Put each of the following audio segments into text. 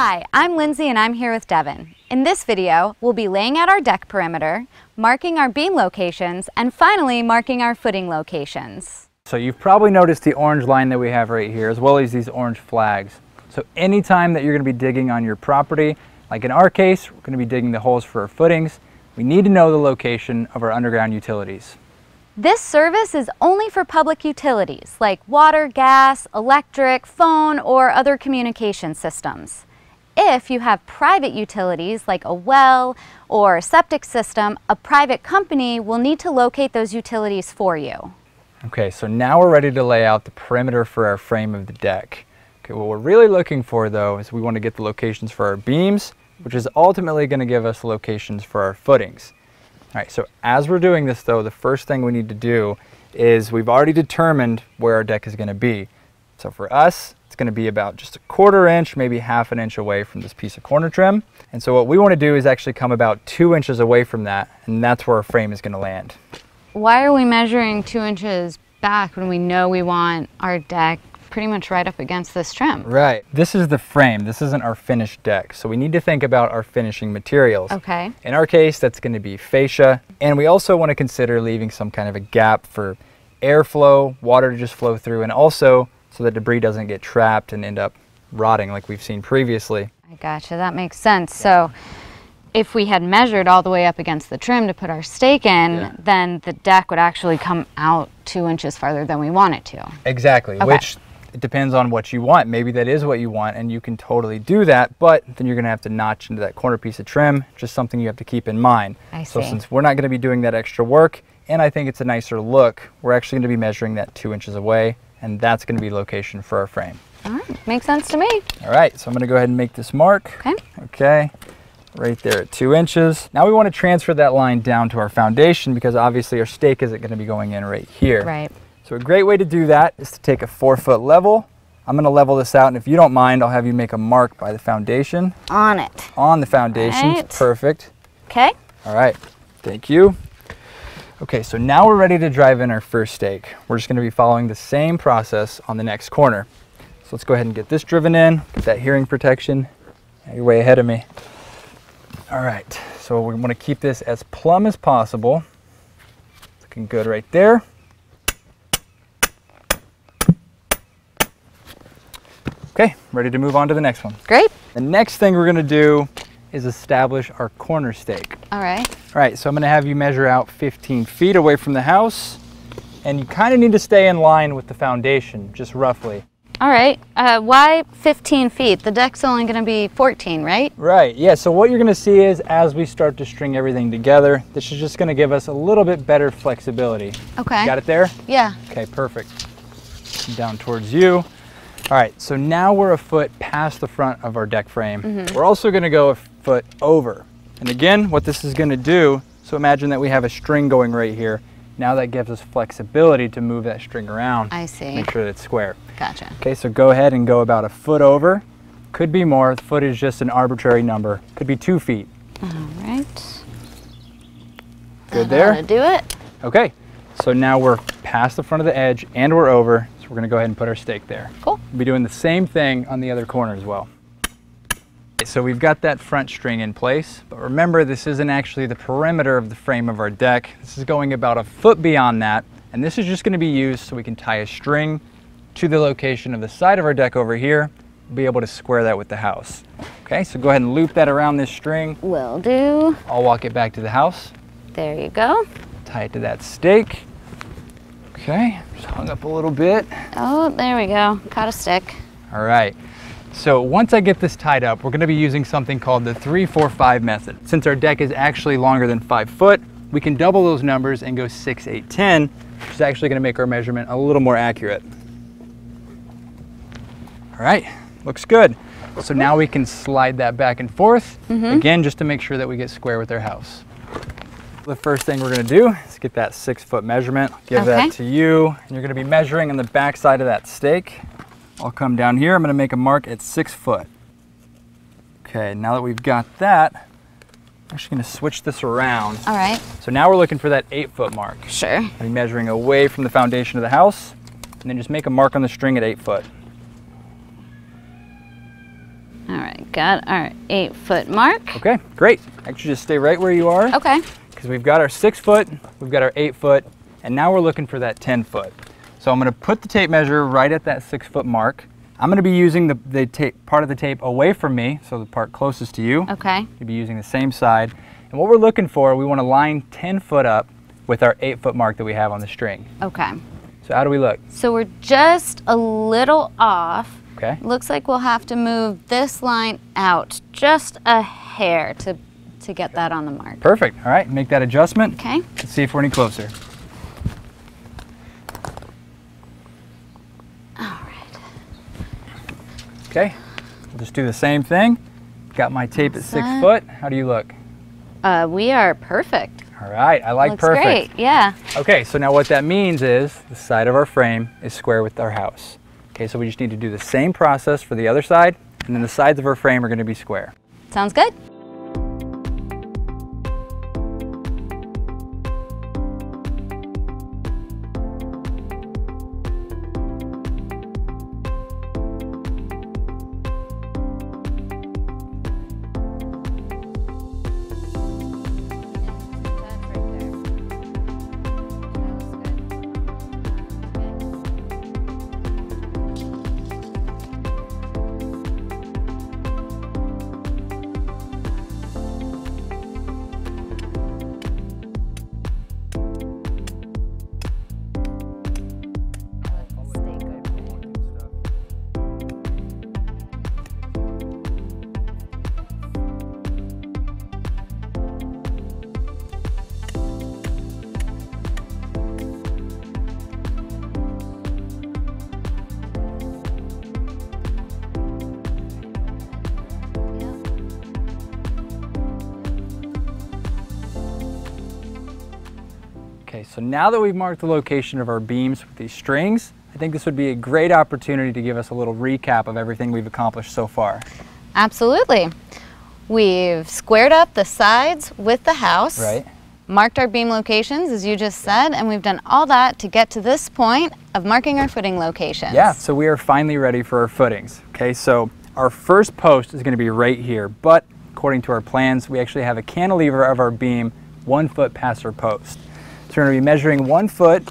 Hi, I'm Lindsay and I'm here with Devin. In this video, we'll be laying out our deck perimeter, marking our beam locations, and finally marking our footing locations. So you've probably noticed the orange line that we have right here, as well as these orange flags. So anytime that you're gonna be digging on your property, like in our case, we're gonna be digging the holes for our footings, we need to know the location of our underground utilities. This service is only for public utilities like water, gas, electric, phone, or other communication systems. If you have private utilities like a well or a septic system, a private company will need to locate those utilities for you. Okay, so now we're ready to lay out the perimeter for our frame of the deck. Okay, what we're really looking for though is we want to get the locations for our beams, which is ultimately going to give us locations for our footings. All right, so as we're doing this though, the first thing we need to do is we've already determined where our deck is gonna be. So for us, gonna be about just a quarter inch, maybe half an inch away from this piece of corner trim. And so what we wanna do is actually come about two inches away from that, and that's where our frame is gonna land. Why are we measuring two inches back when we know we want our deck pretty much right up against this trim. Right. This is the frame. This isn't our finished deck. So we need to think about our finishing materials. Okay. In our case, that's going to be fascia. And we also want to consider leaving some kind of a gap for airflow, water to just flow through, and also so that debris doesn't get trapped and end up rotting like we've seen previously. I gotcha. That makes sense. So if we had measured all the way up against the trim to put our stake in, yeah. then the deck would actually come out two inches farther than we want it to. Exactly, okay. which it depends on what you want. Maybe that is what you want and you can totally do that, but then you're gonna have to notch into that corner piece of trim, just something you have to keep in mind. I see. So since we're not gonna be doing that extra work, and I think it's a nicer look, we're actually gonna be measuring that two inches away, and that's gonna be location for our frame. All right, makes sense to me. All right, so I'm gonna go ahead and make this mark. Okay. Okay, right there at two inches. Now we wanna transfer that line down to our foundation because obviously our stake isn't gonna be going in right here. Right. So a great way to do that is to take a four foot level. I'm gonna level this out and if you don't mind, I'll have you make a mark by the foundation. On it. On the foundation, right. perfect. Okay. All right, thank you. Okay, so now we're ready to drive in our first stake. We're just gonna be following the same process on the next corner. So let's go ahead and get this driven in, get that hearing protection. You're way ahead of me. All right, so we wanna keep this as plumb as possible. Looking good right there. Okay, ready to move on to the next one. Great. The next thing we're gonna do is establish our corner stake. All right. All right, so I'm gonna have you measure out 15 feet away from the house, and you kind of need to stay in line with the foundation, just roughly. All right, uh, why 15 feet? The deck's only gonna be 14, right? Right, yeah, so what you're gonna see is as we start to string everything together, this is just gonna give us a little bit better flexibility. Okay. Got it there? Yeah. Okay, perfect. Down towards you. All right, so now we're a foot past the front of our deck frame. Mm -hmm. We're also gonna go a foot over. And again, what this is gonna do, so imagine that we have a string going right here. Now that gives us flexibility to move that string around. I see. Make sure that it's square. Gotcha. Okay, so go ahead and go about a foot over. Could be more, the foot is just an arbitrary number. Could be two feet. All right. Good there? To do it. Okay, so now we're past the front of the edge and we're over. So we're gonna go ahead and put our stake there. Cool. We'll be doing the same thing on the other corner as well. So we've got that front string in place, but remember this isn't actually the perimeter of the frame of our deck. This is going about a foot beyond that, and this is just gonna be used so we can tie a string to the location of the side of our deck over here, be able to square that with the house. Okay, so go ahead and loop that around this string. Will do. I'll walk it back to the house. There you go. Tie it to that stake. Okay, just hung up a little bit. Oh, there we go, caught a stick. All right, so once I get this tied up, we're gonna be using something called the 345 method. Since our deck is actually longer than five foot, we can double those numbers and go six, eight, 10, which is actually gonna make our measurement a little more accurate. All right, looks good. So now we can slide that back and forth, mm -hmm. again, just to make sure that we get square with our house. The first thing we're gonna do is get that six foot measurement. give okay. that to you. And you're gonna be measuring on the back side of that stake. I'll come down here, I'm gonna make a mark at six foot. Okay, now that we've got that, I'm actually gonna switch this around. All right. So now we're looking for that eight foot mark. Sure. I'll be measuring away from the foundation of the house, and then just make a mark on the string at eight foot. All right, got our eight foot mark. Okay, great. Actually, just stay right where you are. Okay. Because we've got our six foot, we've got our eight foot, and now we're looking for that 10 foot. So I'm gonna put the tape measure right at that six foot mark. I'm gonna be using the, the tape, part of the tape away from me, so the part closest to you. Okay. You'll be using the same side. And what we're looking for, we wanna line 10 foot up with our eight foot mark that we have on the string. Okay. So how do we look? So we're just a little off. Okay. Looks like we'll have to move this line out just a hair to, to get that on the mark. Perfect. All right, make that adjustment. Okay. Let's see if we're any closer. All right. Okay. We'll just do the same thing. Got my tape at six foot. How do you look? Uh, we are perfect. All right, I like Looks perfect. great. Yeah. Okay, so now what that means is the side of our frame is square with our house. Okay, so we just need to do the same process for the other side, and then the sides of our frame are gonna be square. Sounds good. Okay, so now that we've marked the location of our beams with these strings, I think this would be a great opportunity to give us a little recap of everything we've accomplished so far. Absolutely. We've squared up the sides with the house. Right? Marked our beam locations, as you just said, and we've done all that to get to this point of marking our footing locations. Yeah, so we are finally ready for our footings. Okay, so our first post is gonna be right here, but according to our plans, we actually have a cantilever of our beam one foot past our post. So we're gonna be measuring one foot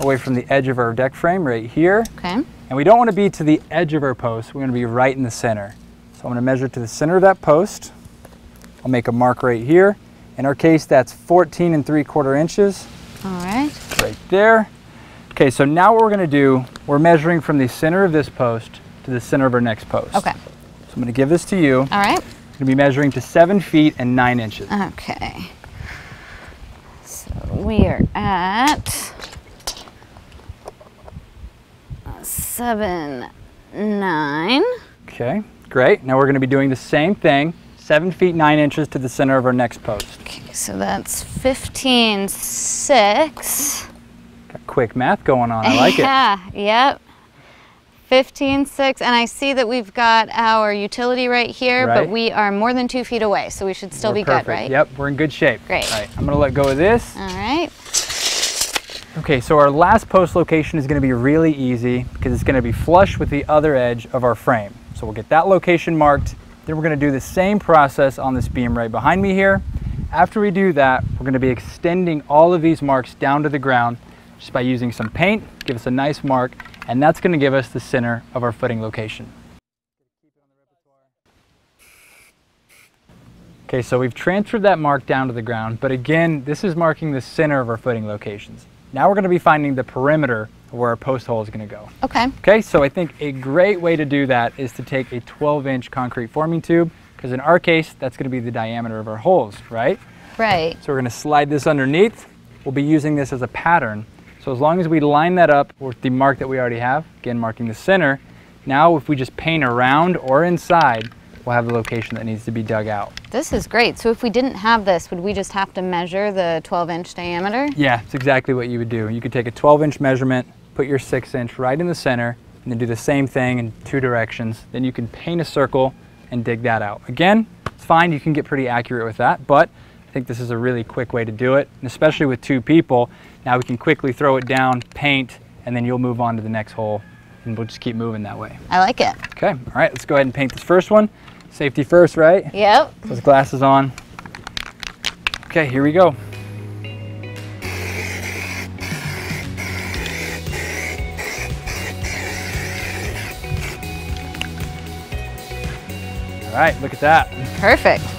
away from the edge of our deck frame right here. Okay. And we don't want to be to the edge of our post. We're going to be right in the center. So I'm going to measure to the center of that post. I'll make a mark right here. In our case, that's 14 and 3 quarter inches All right. right there. Okay, so now what we're going to do, we're measuring from the center of this post to the center of our next post. Okay. So I'm going to give this to you. I'm All right. going to be measuring to 7 feet and 9 inches. Okay. We are at seven, nine. Okay, great. Now we're going to be doing the same thing, 7 feet 9 inches to the center of our next post. Okay, so that's 15, six. Got quick math going on. I like it. yeah, yep. 15, 6, and I see that we've got our utility right here, but we are more than two feet away, so we should still We're be perfect. good, right? Yep, we're in good shape. Great. All right, I'm gonna let go of this. All right. Okay, so our last post location is gonna be really easy because it's gonna be flush with the other edge of our frame. So we'll get that location marked. Then we're gonna do the same process on this beam right behind me here. After we do that, we're gonna be extending all of these marks down to the ground just by using some paint, give us a nice mark, and that's gonna give us the center of our footing location. Okay, so we've transferred that mark down to the ground, but again, this is marking the center of our footing locations. Now we're gonna be finding the perimeter where our post hole is gonna go. Okay. Okay, so I think a great way to do that is to take a 12 inch concrete forming tube, because in our case, that's gonna be the diameter of our holes, right? Right. So we're gonna slide this underneath. We'll be using this as a pattern. So as long as we line that up with the mark that we already have, again marking the center, now if we just paint around or inside, we'll have the location that needs to be dug out. This is great. So if we didn't have this, would we just have to measure the 12 inch diameter? Yeah, it's exactly what you would do. You could take a 12 inch measurement, put your six inch right in the center, and then do the same thing in two directions. Then you can paint a circle and dig that out. Again, it's fine, you can get pretty accurate with that, but think this is a really quick way to do it, and especially with two people. Now we can quickly throw it down, paint, and then you'll move on to the next hole, and we'll just keep moving that way. I like it. Okay, all right, let's go ahead and paint this first one. Safety first, right? Yep. Those glasses on. Okay, here we go. All right, look at that. Perfect.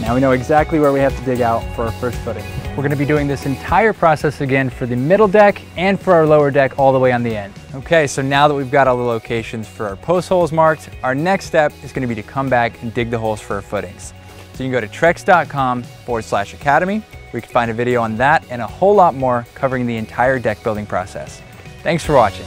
Now we know exactly where we have to dig out for our first footing. We're gonna be doing this entire process again for the middle deck and for our lower deck all the way on the end. Okay, so now that we've got all the locations for our post holes marked, our next step is gonna be to come back and dig the holes for our footings. So you can go to trex.com forward slash academy, where you can find a video on that and a whole lot more covering the entire deck building process. Thanks for watching.